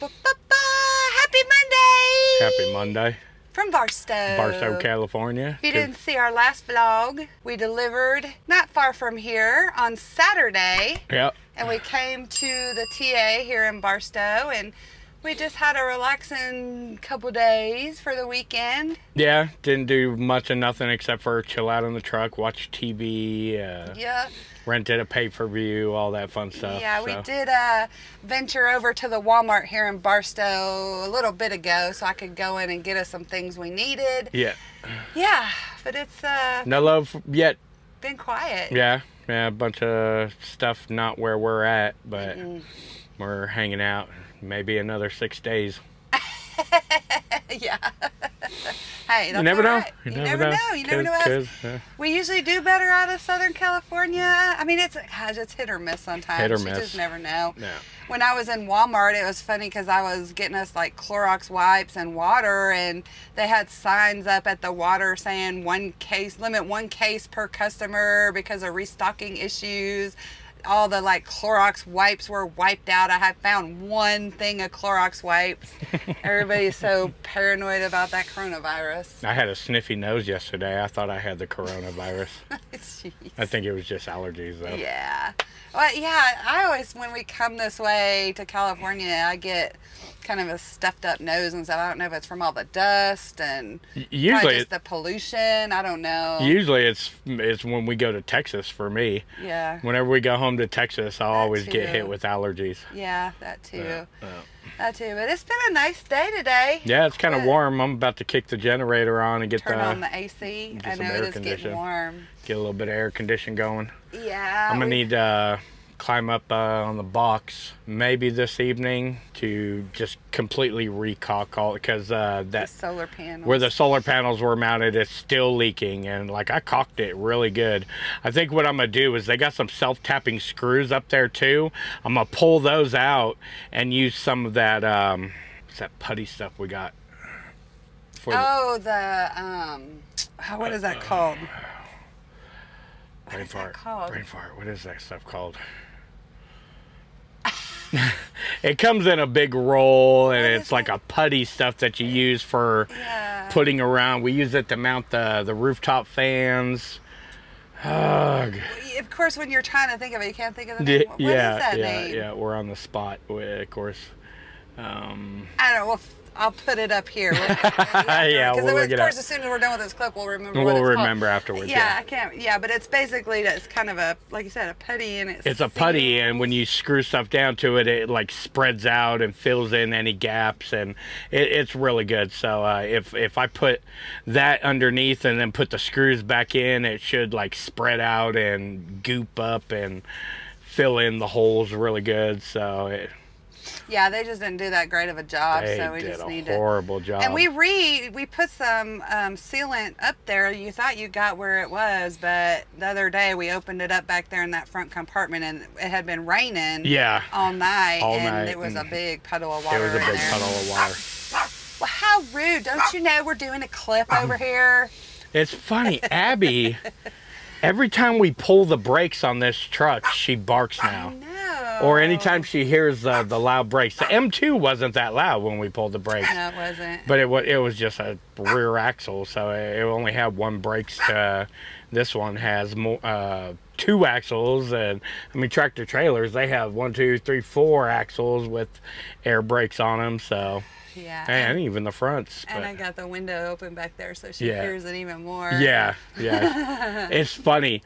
Happy Monday! Happy Monday, From Barstow. Barstow, California. If you didn't see our last vlog, we delivered not far from here on Saturday, Yep. and we came to the TA here in Barstow, and we just had a relaxing couple days for the weekend. Yeah, didn't do much of nothing except for chill out in the truck, watch TV, uh, Yeah, rented a pay per view, all that fun stuff. yeah, we did uh, venture over to the Walmart here in Barstow a little bit ago, so I could go in and get us some things we needed. Yeah, Yeah, but it's uh, no love yet. been quiet. Yeah, yeah, a bunch of stuff not where we're at, but we're hanging out. Maybe another six days. yeah. hey, that's you never know. right. You, You, never know. You never know. us. Uh, We usually do better out of Southern California. I mean, it's gosh, it's hit or miss sometimes. Hit or You miss. just never know. no. When I was in Walmart, it was funny because I was getting us like Clorox wipes and water, and they had signs up at the water saying one case, limit one case per customer because of restocking issues. All the like Clorox wipes were wiped out. I had found one thing of Clorox wipes. Everybody's so paranoid about that coronavirus. I had a sniffy nose yesterday. I thought I had the coronavirus. Jeez. I think it was just allergies, though. Yeah. Well, yeah, I always, when we come this way to California, I get kind of a stuffed up nose and stuff. I don't know if it's from all the dust and Usually, just the pollution. I don't know. usually it's it's when we go to Texas for me. yeah. Whenever we go home to Texas, I'll always get hit with allergies. Yeah, that too. Yeah, yeah. That too. But it's been a nice day today. Yeah, it's kind of warm. I'm about to kick the generator on and get Turn the, on the AC. I know air it is getting warm. get a little bit of air condition going. Yeah. I'm gonna we- need uh, climb up uh, on the box maybe this evening to just completely recaulk all because uh, the that solar panels. where the solar panels were mounted it's still leaking and like I caulked it really good. I think what I'm gonna do is they got some self-tapping screws up there too. I'm gonna pull those out and use some of that um, what's that putty stuff we got. For Oh, the um, oh, what is that called? What brain fart. Brain fart. What is that stuff called? it comes in a big roll and it's like a putty stuff that you use for Yeah. putting around. We use it to mount the the rooftop fans. Ugh. Of course, when you're trying to think of it, you can't think of the Yeah, name. What yeah, yeah, name? yeah. We're on the spot, of course. Um, I don't know. We'll, I'll put it up here. We'll, Yeah, we'll look of course, as soon as we're done with this clip, we'll remember. we'll it's called. remember afterwards. Yeah, Yeah. I can't. Yeah, but it's basically it's kind of a like you said a putty and it's It's a putty, and when you screw stuff down to it, it like spreads out and fills in any gaps, and it, it's really good. So uh, if if I put that underneath and then put the screws back in, it should like spread out and goop up and fill in the holes really good. So it, yeah, they just didn't do that great of a job, they so we just need to. horrible job. And we re we put some um, sealant up there. You thought you got where it was, but the other day we opened it up back there in that front compartment, and it had been raining. yeah, all night, All and night, it was a big puddle of water. it was a big there. puddle of water. Well, how rude! Don't you know we're doing a clip over here? It's funny, Abby. Every time we pull the brakes on this truck, she barks now. No. Or anytime she hears the, the loud brakes. The M2 wasn't that loud when we pulled the brakes. No, it wasn't. But it was it was just a rear axle, so it, only had one brakes. To, this one has more uh, two axles, and I mean tractor trailers they have one, two, three, four axles with air brakes on them. So yeah. and even the fronts. and but- I got the window open back there, so she Yeah. hears it even more. Yeah, yeah. it's funny.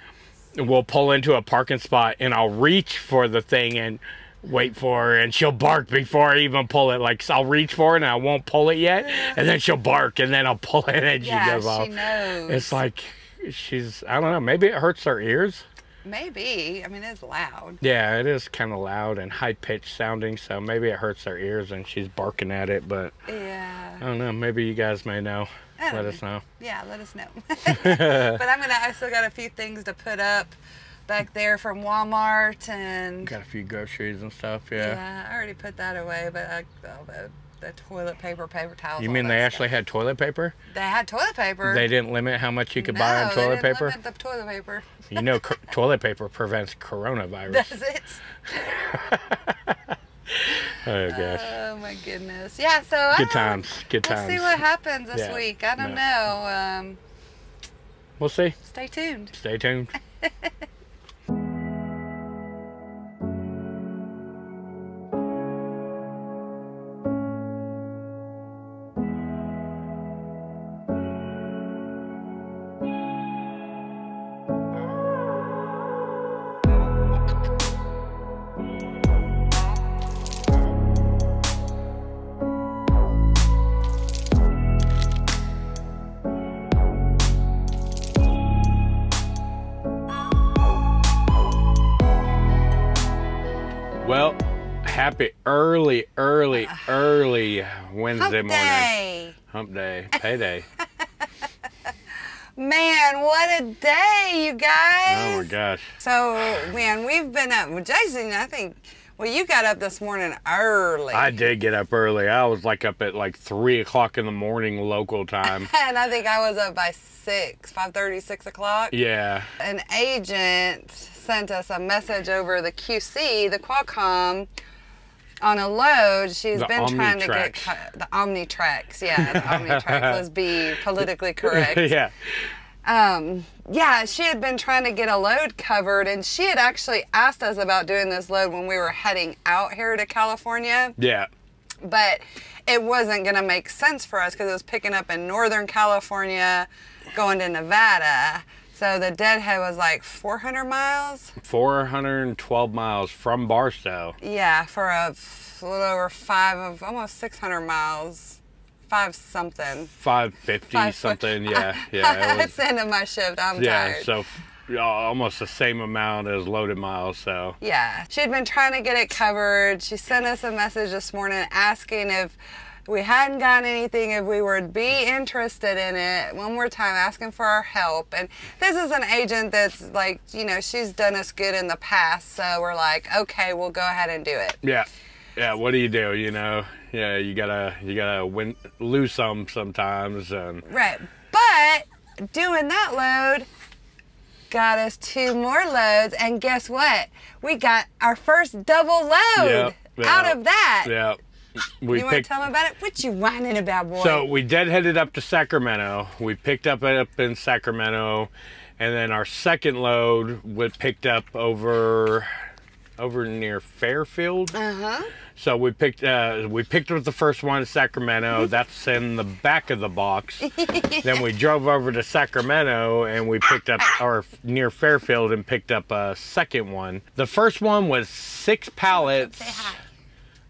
We'll pull into a parking spot and I'll reach for the thing and wait for her and she'll bark before I even pull it. Like I'll reach for it and I won't pull it yet. And then she'll bark and then I'll pull it and she Yeah, goes she knows. It's like she's I don't know, maybe it hurts her ears. maybe. I mean, it's loud. Yeah, it is kind of loud and high pitched sounding, so maybe it hurts her ears and she's barking at it, but Yeah. I don't know, maybe you guys may know. Let know. us know. Yeah, let us know. but I'm gonna. I still got a few things to put up back there from Walmart and. Got a few groceries and stuff, Yeah, Yeah, I already put that away, but I, the the toilet paper, paper towels. You mean they stuff. actually had toilet paper? They had toilet paper. They didn't limit how much you could no, buy on they toilet didn't paper? limit the toilet paper. You know, toilet paper prevents coronavirus. Does it? Oh gosh. Oh my goodness. Yeah. So Good times. Good We'll times. see what happens this Yeah. week. I don't Yeah. know. Um, We'll see. stay tuned. Stay tuned. happy early, early, early Wednesday Hump morning. day. Hump day. Payday. Man, what a day, you guys. oh my gosh. So, man, we've been up. Well, Jason, I think, well, you got up this morning early. I did get up early. I was like up at like three o'clock in the morning local time. And I think I was up by 6, 5.30, 6 o'clock. yeah. An agent sent us a message over the QC, the Qualcomm, on a load. She's The been trying to get the Omnitracs. Yeah, the Omnitracs. Let's be politically correct. yeah. Um, yeah, she had been trying to get a load covered, and she had actually asked us about doing this load when we were heading out here to California, Yeah. but it wasn't going to make sense for us because it was picking up in Northern California, going to Nevada. So the deadhead was like 400 miles. 412 miles from Barstow. Yeah, for a f- little over five of almost 600 miles, five something. 550 Five- something. Yeah. Yeah. It It's the end of my shift. I'm was, yeah. tired. So almost the same amount as loaded miles. So Yeah, she had been trying to get it covered. She sent us a message this morning asking if we hadn't gotten anything, if we would be interested in it. One more time, asking for our help. And this is an agent that's like, you know, she's done us good in the past. So we're like, okay, we'll go ahead and do it. yeah. Yeah. What do you do? You know. Yeah. You gotta you gotta win lose some sometimes and Right. But doing that load got us two more loads. And guess what? We got our first double load Yep, yep, out of that. yeah. We You want to tell them about it? What you whining about, boy? So we deadheaded up to Sacramento. We picked up it up in Sacramento, and then our second load was picked up over over near Fairfield. uh huh. So we picked uh, we picked up the first one in Sacramento. That's in the back of the box. then we drove over to Sacramento and we picked up or near Fairfield and picked up a second one. The first one was six pallets, Say hi.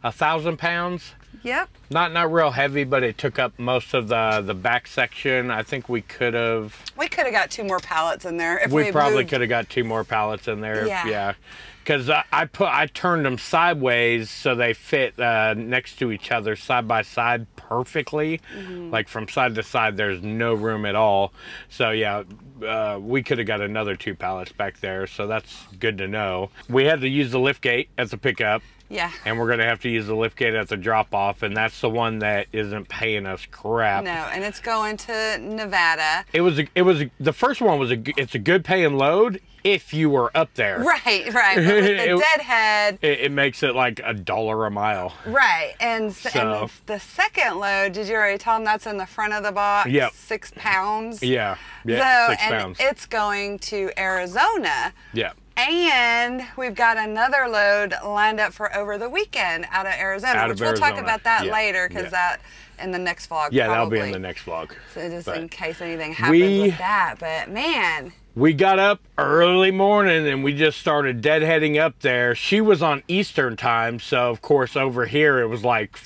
A thousand pounds Yep. not not real heavy, but it took up most of the the back section. I think we could have We could have got two more pallets in there if we, we, probably could have got two more pallets in there. Yeah. yeah. Because I, I put I turned them sideways so they fit uh, next to each other side by side perfectly. Mm-hmm. Like from side to side, there's no room at all. So yeah, uh, we could have got another two pallets back there. So that's good to know. We had to use the lift gate as a pickup Yeah. and we're gonna have to use the lift gate at the drop off, and that's the one that isn't paying us crap. No, and it's going to Nevada. It was a, it was a, the first one was a it's a good paying load if you were up there. Right, right. But with the It- deadhead, It, it makes it like a dollar a mile. right. And, So- and the second load, did you already tell them that's in the front of the box? Yep. Six pounds. Yeah, yeah, so, six and pounds. it's going to Arizona. yeah, And we've got another load lined up for over the weekend out of Arizona, Out which of we'll talk about that Yeah, later because yeah. that in the next vlog. yeah. That'll be in the next vlog. So just But in case anything happens we- with that. But man, We got up early morning and we just started deadheading up there. She was on Eastern time, so of course over here it was like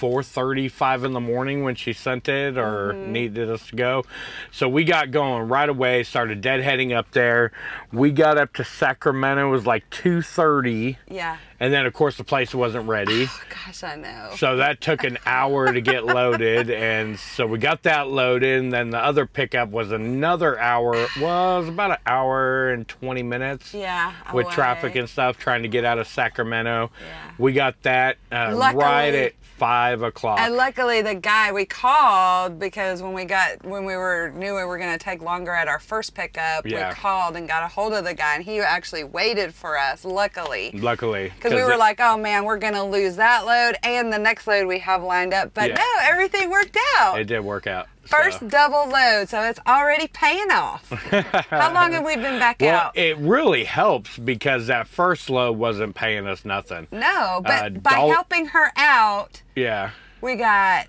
4:35 in the morning when she sent it or Mm-hmm. needed us to go. So we got going right away, started deadheading up there. We got up to Sacramento it was like 2:30 yeah. And then of course the place wasn't ready. Oh, Gosh, I know. So that took an hour to get loaded, and so we got that loaded. And then the other pickup was another hour. Well, it was about an hour and twenty minutes yeah. with away. traffic and stuff, trying to get out of Sacramento. Yeah. We got that uh, Luckily- right at five o'clock. And luckily, the guy we called because when we got when we were knew we were going to take longer at our first pickup, Yeah. we called and got a hold of the guy, and he actually waited for us. Luckily, Luckily, because we were like, oh man, we're gonna lose that load and the next load we have lined up. But Yeah. no, everything worked out. It did work out. First so. double load, so it's already paying off. How long have we been back Well, out? it really helps because that first load wasn't paying us nothing. no, but uh, by helping her out, Yeah. we got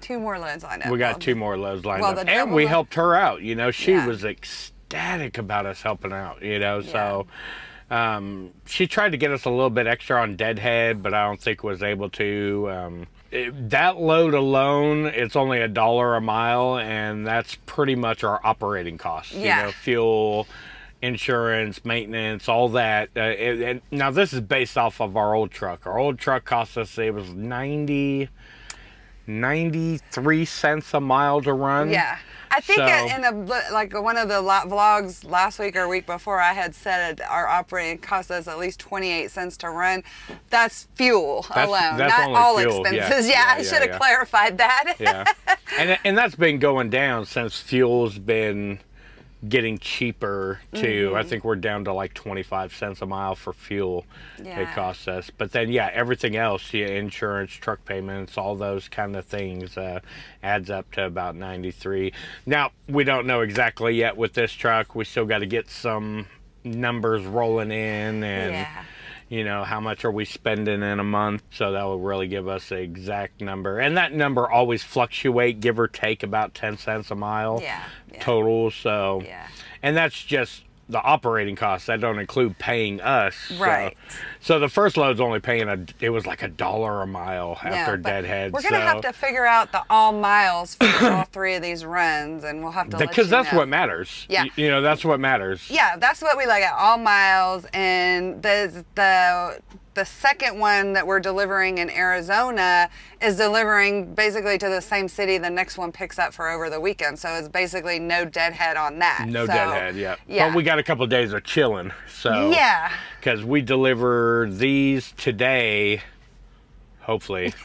two more loads lined up. We got two more loads lined well, up. And we load- helped her out. You know, she Yeah. was ecstatic about us helping out, you know. So um, she tried to get us a little bit extra on Deadhead, but I don't think was able to. Um, it- that load alone, it's only a dollar a mile, and that's pretty much our operating costs. Yeah. You know, fuel, insurance, maintenance, all that. Uh, and, and now this is based off of our old truck. Our old truck cost us it was 90 93 cents a mile to run. Yeah. I think So- in a like one of the vlogs last week or week before, I had said our operating cost us at least twenty eight cents to run. That's fuel That's- alone, that's not all fuel, expenses. Yeah, Yeah, I should have yeah. clarified that. yeah. And and that's been going down since fuel's been getting cheaper too. Mm-hmm. I think we're down to like 25 cents a mile for fuel it costs us. But then yeah, everything else, yeah, insurance, truck payments, all those kind of things uh, adds up to about 93. Now, we don't know exactly yet with this truck. We still got to get some numbers rolling in and Yeah. You know how much are we spending in a month so that will really give us the exact number and that number always fluctuate give or take about 10 cents a mile Yeah, yeah. total so Yeah. and that's just the operating costs that don't include paying us Right. so, the first load's only paying a it was like a dollar a mile after Yeah, deadhead We're gonna so- have to figure out the all miles for all three of these runs, and we'll have to because that's know. what matters Yeah. Y- you know that's what matters Yeah, that's what we like at all miles. And the the the second one that we're delivering in Arizona is delivering basically to the same city the next one picks up for over the weekend. So it's basically no deadhead on that. no So, deadhead yeah. Yeah. but we got a couple of days of chilling so Yeah. because we deliver these today, hopefully.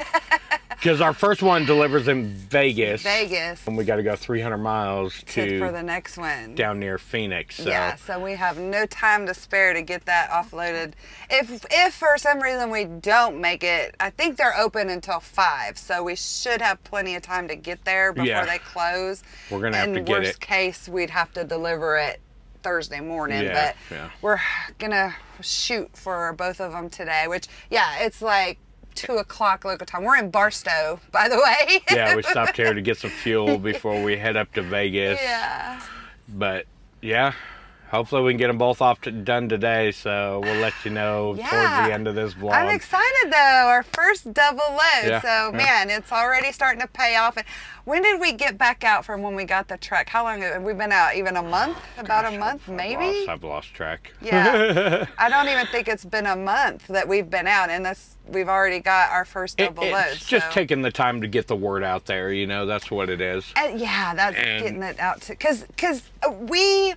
Because our first one delivers in Vegas, Vegas. and we got to go 300 miles To, for the next one. down near Phoenix. So Yeah, so we have no time to spare to get that offloaded. If if for some reason we don't make it, I think they're open until five, so we should have plenty of time to get there before Yeah. they close. We're gonna have to get worst it. case, we'd have to deliver it Thursday morning, Yeah, but yeah. we're gonna shoot for both of them today. Which yeah, it's like two o'clock local time. We're in Barstow, by the way. yeah, we stopped here to get some fuel before we head up to Vegas. yeah. But yeah, hopefully we can get them both off to, done today. So we'll let you know towards the end of this vlog. I'm excited though. Our first double load. Yeah, So yeah. man, it's already starting to pay off. And when did we get back out from when we got the truck? How long have we been out? Even a month? About a month, I've maybe? lost, I've lost track. Yeah. I don't even think it's been a month that we've been out, and this we've already got our first It- double it's load. just so. taking the time to get the word out there. You know, that's what it is. And yeah, that's And- getting it out to because because we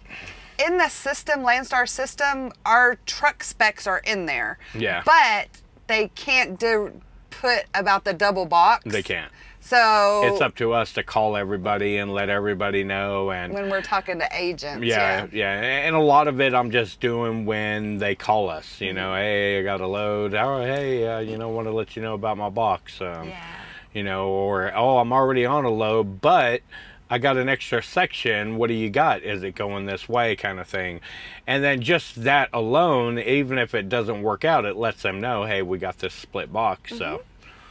in the system, Landstar system, our truck specs are in there. Yeah. But they can't do put about the double box. They can't. So it's up to us to call everybody and let everybody know and when we're talking to agents. yeah, yeah and a lot of it i'm just doing when they call us you know hey i got a load oh hey uh, you know want to let you know about my box um, Yeah. you know or oh i'm already on a load but i got an extra section what do you got is it going this way kind of thing and then just that alone even if it doesn't work out it lets them know hey we got this split box so mm-hmm.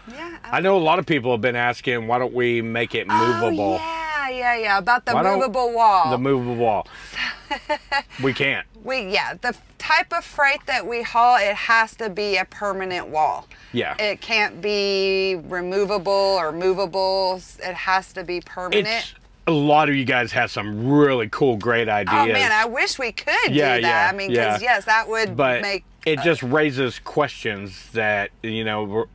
Yeah. i know a lot of people have been asking why don't we make it oh, movable Oh, yeah, yeah, yeah. About the Why movable wall. the movable wall we can't we yeah, the type of freight that we haul, it has to be a permanent wall. yeah It can't be removable or movable. It has to be permanent. it's a lot of you guys have some really cool, great oh, ideas. oh man, I wish we could Yeah, do that. yeah, I mean, because yeah. yes, that would but make it uh, just raises questions that you know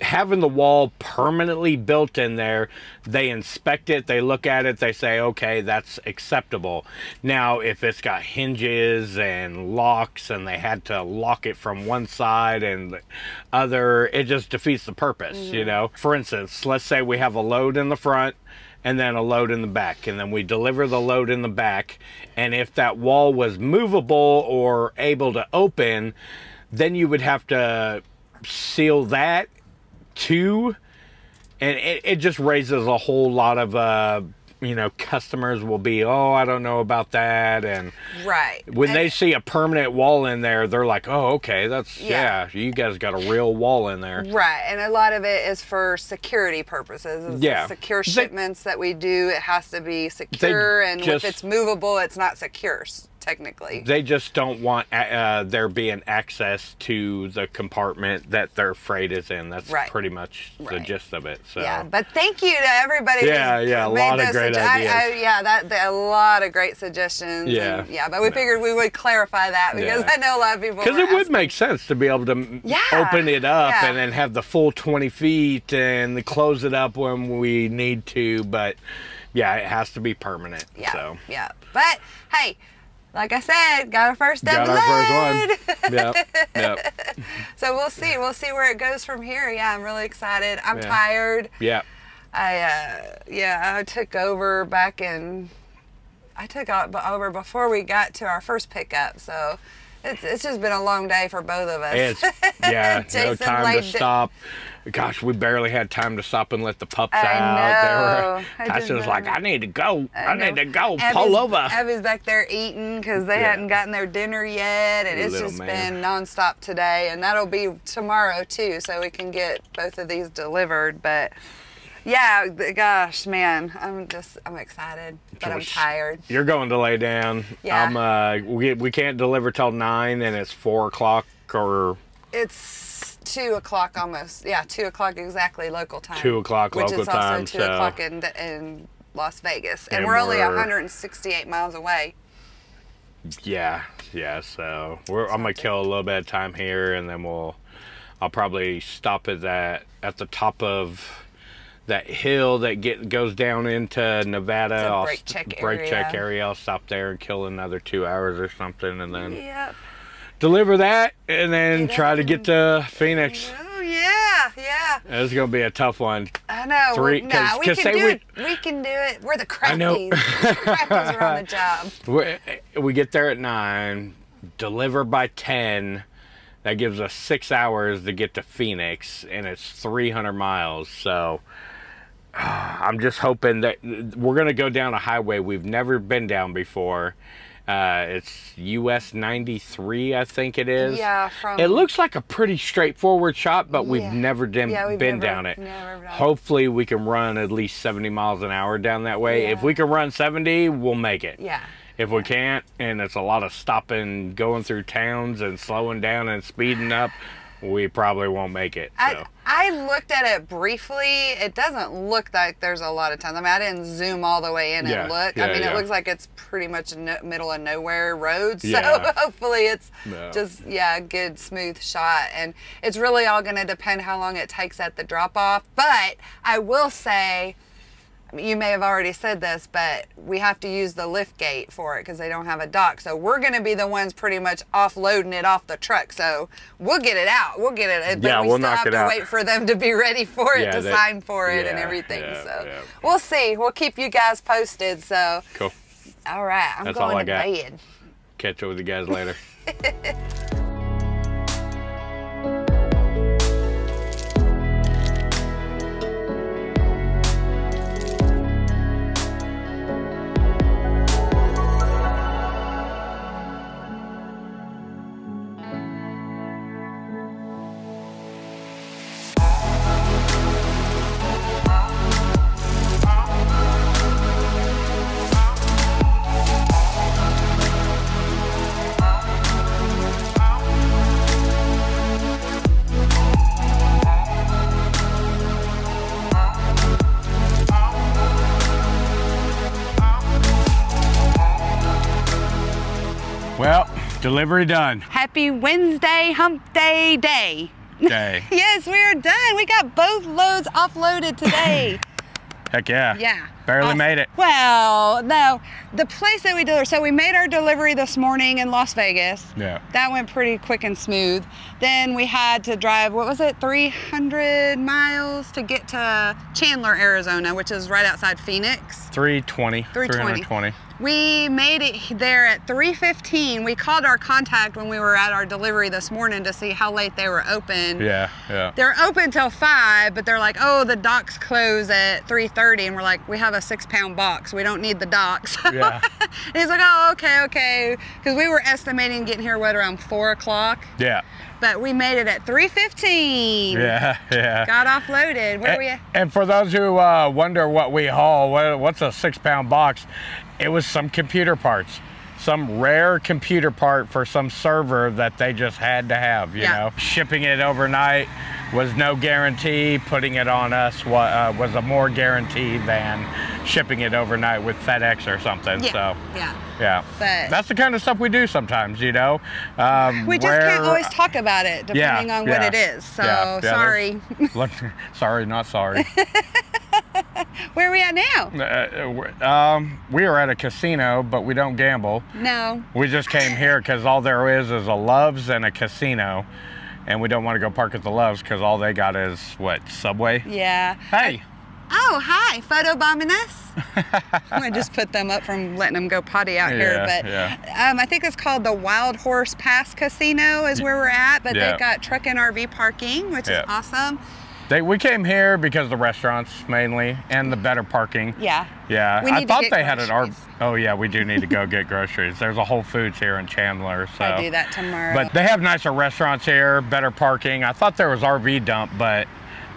having the wall permanently built in there they inspect it they look at it they say okay that's acceptable now if it's got hinges and locks and they had to lock it from one side and the other it just defeats the purpose you mm-hmm. know for instance let's say we have a load in the front and then a load in the back. And then we deliver the load in the back. And if that wall was movable or able to open then you would have to seal that too, and it, it just raises a whole lot of uh, you know customers will be oh I don't know about that and Right. when And- they see a permanent wall in there they're like oh okay that's Yeah. yeah, you guys got a real wall in there Right, and a lot of it is for security purposes. It's Yeah. secure They- shipments that we do. It has to be secure, and just- if it's movable, it's not secure technically. they just don't want uh, there being access to the compartment that their freight is in that's Right. pretty much the gist of it so Yeah, but thank you to everybody. Yeah, yeah, a lot of great sugge- I- I- ideas. yeah, that, that- a lot of great suggestions. Yeah. and- yeah, but we figured we would clarify that because Yeah. I know a lot of people. Because it would make sense to be able to Yeah, open it up yeah. and then have the full 20 feet and close it up when we need to. But yeah, it has to be permanent. Yeah, So yeah. But hey, like I said, got our first step got our first one. yep. Yep. So we'll see. We'll see where it goes from here. Yeah, I'm really excited. I'm Yeah. tired. Yep. I uh, yeah, I took over back in. I took over before we got to our first pickup. So it's it's just been a long day for both of us. It's yeah, no time to stop. Gosh, we barely had time to stop and let the pups I out. know. I They were, just Tyson was like, "I need to go. I, know. need to go. Abby's- Pull over." Abby's back there eating because they Yeah. hadn't gotten their dinner yet, and it's Little just man. been nonstop today, and that'll be tomorrow too, so we can get both of these delivered. But yeah, gosh, man, I'm just I'm excited, but I'm tired. You're going to lay down. Yeah. I'm. Uh, we we can't deliver till nine, and it's four o'clock or It's two o'clock almost. Yeah, two o'clock exactly local time. Two o'clock which local is also time, two so- o'clock in in Las Vegas, and, And we're only we're- 168 miles away. Yeah, yeah. So we're, I'm gonna kill a little bit of time here, and then we'll. I'll probably stop at that at the top of that hill that get goes down into Nevada. It's a I'll brake st- check check area. area. I'll stop there and kill another two hours or something, and then Yep. deliver that, and then Get try up to get to Phoenix. Oh yeah, yeah. It's gonna be a tough one. I know. Three- no, 'cause- we 'cause can say do we- it. We can do it. We're the crappies. I know. the crappies are on the job. We, we get there at nine, deliver by ten. That gives us six hours to get to Phoenix, and it's 300 miles. So I'm just hoping that we're gonna go down a highway we've never been down before. Uh, it's US 93, I think it is. Yeah, from- It looks like a pretty straightforward shot, but we've Yeah. never dim- Yeah, we've been never- down it. never done. Hopefully, we can run at least 70 miles an hour down that way. If we can run 70, we'll make it. Yeah. If we can't, and it's a lot of stopping, going through towns and slowing down and speeding up, we probably won't make it. So. I, I looked at it briefly. It doesn't look like there's a lot of tons. I mean, I didn't zoom all the way in Yeah, and look. yeah, I mean, yeah. it looks like it's pretty much a no, middle of nowhere road. So hopefully it's No. just, yeah, good, smooth shot. And it's really all going to depend how long it takes at the drop off. But I will say, I mean, you may have already said this, but we have to use the lift gate for it because they don't have a dock. So we're going to be the ones pretty much offloading it off the truck. So we'll get it out. We'll get it. But Yeah, we we'll still have to out. wait for them to be ready for it Yeah, to they- sign for it and everything. yeah, so yeah. we'll see. We'll keep you guys posted. So Cool. all right, I'm That's all going I to got. bed. Catch up with you guys later. well, delivery done. Happy Wednesday, Hump Day Day. Okay. Yes, we are done. We got both loads offloaded today. Heck yeah. yeah. Barely made it. Well, no, the place that we delivered. So we made our delivery this morning in Las Vegas. Yeah. That went pretty quick and smooth. Then we had to drive, what was it, 300 miles to get to Chandler, Arizona, which is right outside Phoenix. 320. 320. 320. We made it there at 3:15. We called our contact when we were at our delivery this morning to see how late they were open. Yeah, yeah. They're open till five, but they're like, oh, the docks close at 3:30, and we're like, we have a six-pound box. We don't need the docks. Yeah. he's like, oh, okay, okay, because we were estimating getting here what around four o'clock, Yeah. but we made it at 3:15. Yeah, yeah. Got offloaded. Where and, were you? and for those who uh, wonder what we haul, what, what's a six pound box? It was some computer parts, some rare computer part for some server that they just had to have, you Yeah. know. Shipping it overnight was no guarantee. Putting it on us wa- uh, was a more guarantee than shipping it overnight with FedEx or something. Yeah. So, yeah. yeah. But- That's the kind of stuff we do sometimes, you know. Um, We just can't always talk about it depending on what yeah. it is. So Yeah, yeah, sorry. Sorry, not sorry. Where are we at now? Uh, we're- um, we are at a casino, but we don't gamble. No. We just came here because all there is is a Loves and a casino, and we don't want to go park at the Loves because all they got is what Subway. Yeah. Hey, Oh, hi. Photo bombing us. I'm gonna just put them up from letting them go potty out here. But yeah. um, I think it's called the Wild Horse Pass Casino is where we're at. But Yeah. they've got truck and RV parking, which Yeah. is awesome. They we came here because of the restaurants mainly and the better parking. Yeah. Yeah, I thought they had an R. Oh yeah, we do need to go get groceries. There's a Whole Foods here in Chandler, so I do that tomorrow. But they have nicer restaurants here, better parking. I thought there was RV dump, but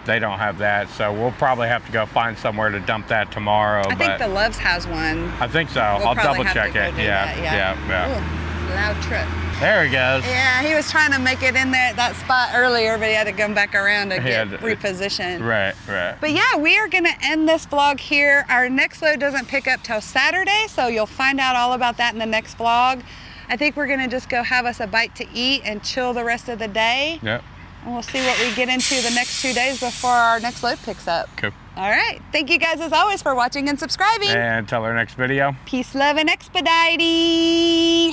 they don't have that. So we'll probably have to go find somewhere to dump that tomorrow. I think the Loves has one. I think so. We'll I'll double check it. Yeah, that, yeah, yeah. Ooh, loud truck. There he goes. Yeah, he was trying to make it in there at that spot earlier, but he had to come back around to He get to- repositioned. Right, right. But yeah, we are gonna end this vlog here. Our next load doesn't pick up till Saturday, so you'll find out all about that in the next vlog. I think we're gonna just go have us a bite to eat and chill the rest of the day. Yep. And we'll see what we get into the next two days before our next load picks up. Cool. All right. Thank you guys as always for watching and subscribing. And until our next video. Peace, love, and expediting.